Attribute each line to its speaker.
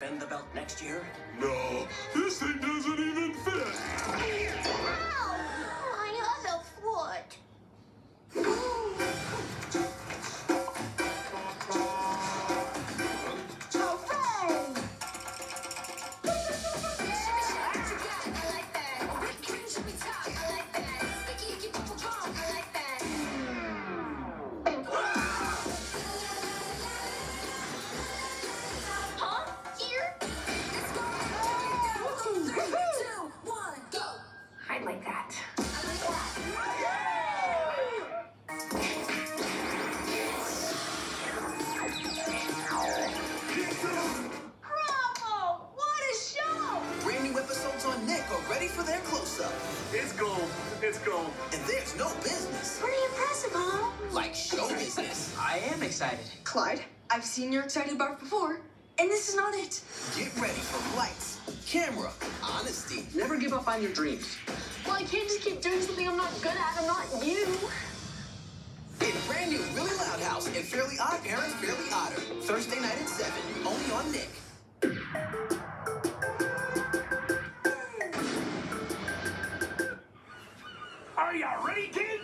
Speaker 1: Bend the belt next year?
Speaker 2: No, this thing
Speaker 3: Bravo! What a show!
Speaker 1: Brand new episodes on Nick are ready for their close-up.
Speaker 2: It's gold. It's gold.
Speaker 1: And there's no business
Speaker 3: Pretty impressive, huh?
Speaker 1: like show business.
Speaker 4: I am excited.
Speaker 5: Clyde, I've seen your excited bark before, and this is not it.
Speaker 1: Get ready for lights, camera, honesty,
Speaker 4: Never give up on your dreams.
Speaker 5: Well, I can't just keep doing something I'm not good at. I'm not you.
Speaker 1: in brand new Really Loud House and Fairly Odd Parents Fairly Odder. Thursday night at 7, only Nick. Are you ready, kids?